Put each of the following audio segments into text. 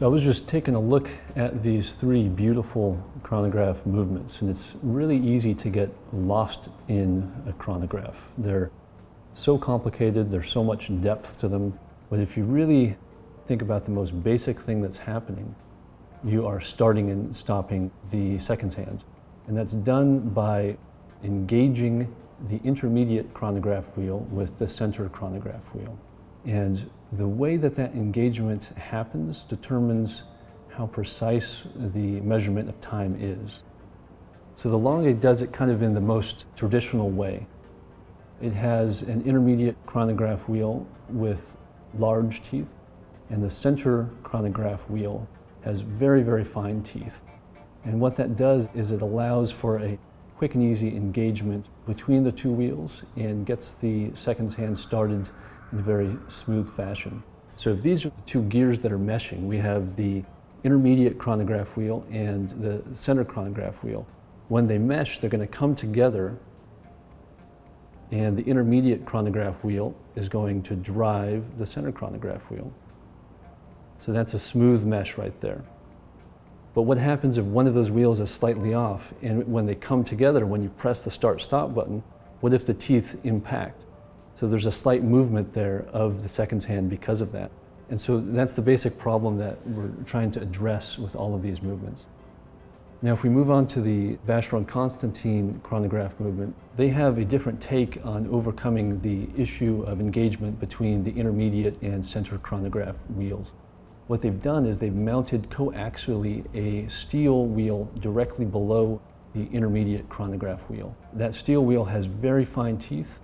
So I was just taking a look at these three beautiful chronograph movements, and it's really easy to get lost in a chronograph. They're so complicated, there's so much depth to them, but if you really think about the most basic thing that's happening, you are starting and stopping the seconds hand. And that's done by engaging the intermediate chronograph wheel with the center chronograph wheel. And the way that that engagement happens determines how precise the measurement of time is. So the Lange does it kind of in the most traditional way. It has an intermediate chronograph wheel with large teeth, and the center chronograph wheel has very, very fine teeth. And what that does is it allows for a quick and easy engagement between the two wheels and gets the seconds hand started in a very smooth fashion. So if these are the two gears that are meshing, we have the intermediate chronograph wheel and the center chronograph wheel. When they mesh, they're going to come together and the intermediate chronograph wheel is going to drive the center chronograph wheel. So that's a smooth mesh right there. But what happens if one of those wheels is slightly off and when they come together, when you press the start stop button, what if the teeth impact? So there's a slight movement there of the seconds hand because of that. And so that's the basic problem that we're trying to address with all of these movements. Now, if we move on to the Vacheron-Constantin chronograph movement, they have a different take on overcoming the issue of engagement between the intermediate and center chronograph wheels. What they've done is they've mounted coaxially a steel wheel directly below the intermediate chronograph wheel. That steel wheel has very fine teeth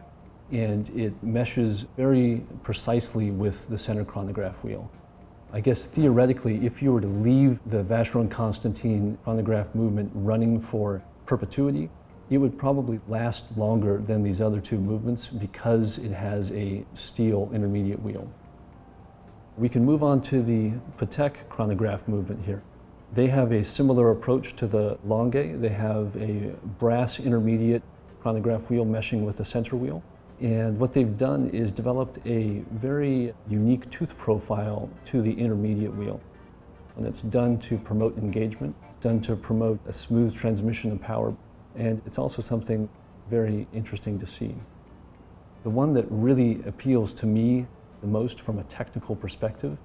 and it meshes very precisely with the center chronograph wheel. I guess theoretically, if you were to leave the Vacheron-Constantin chronograph movement running for perpetuity, it would probably last longer than these other two movements because it has a steel intermediate wheel. We can move on to the Patek chronograph movement here. They have a similar approach to the Lange. They have a brass intermediate chronograph wheel meshing with the center wheel. And what they've done is developed a very unique tooth profile to the intermediate wheel. And it's done to promote engagement. It's done to promote a smooth transmission of power. And it's also something very interesting to see. The one that really appeals to me the most from a technical perspective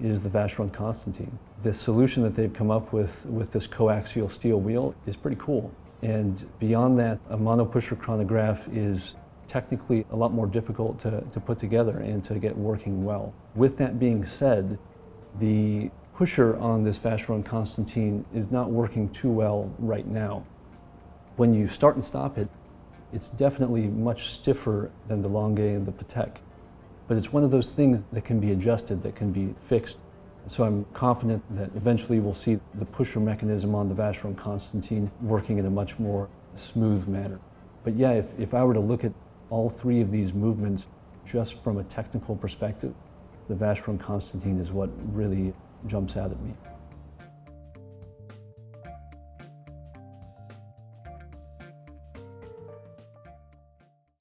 is the Vacheron Constantin. The solution that they've come up with with this coaxial steel wheel is pretty cool. And beyond that, a monopusher chronograph is technically a lot more difficult to, to put together and to get working well. With that being said, the pusher on this Vacheron Constantin is not working too well right now. When you start and stop it, it's definitely much stiffer than the Lange and the Patek. But it's one of those things that can be adjusted, that can be fixed. So I'm confident that eventually we'll see the pusher mechanism on the Vacheron Constantin working in a much more smooth manner. But yeah, if, if I were to look at all three of these movements just from a technical perspective, the Vacheron Constantin is what really jumps out at me.